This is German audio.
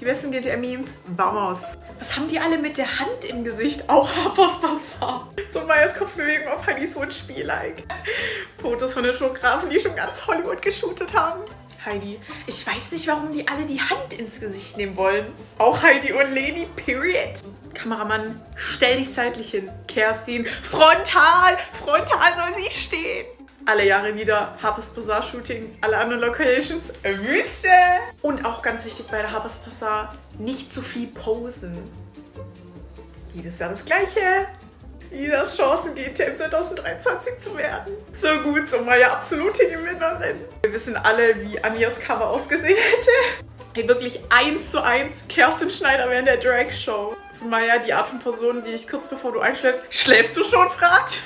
Die besten GTM-Memes, vamos. Was haben die alle mit der Hand im Gesicht? Auch Harper's Bazaar. So Mayas Kopfbewegung auf Heidis Wunschspiel-like. Fotos von den Fotografen, die schon ganz Hollywood geshootet haben. Heidi. Ich weiß nicht, warum die alle die Hand ins Gesicht nehmen wollen. Auch Heidi und Leni, period. Kameramann, stell dich zeitlich hin. Kerstin, frontal, frontal soll sie stehen. Alle Jahre wieder Harper's Bazaar Shooting, alle anderen Locations, Wüste. Und auch ganz wichtig bei der Harper's Bazaar, nicht zu viel posen. Jedes Jahr das Gleiche. Jedes Chancen, GTM 2023 zu werden. So gut, so Maya absolute Gewinnerin. Wir wissen alle, wie Anias Cover ausgesehen hätte. Hey, wirklich eins zu eins Kerstin Schneider während der Drag Show. Sumaya, die Art von Person, die dich kurz bevor du einschläfst, schläfst du schon, fragt.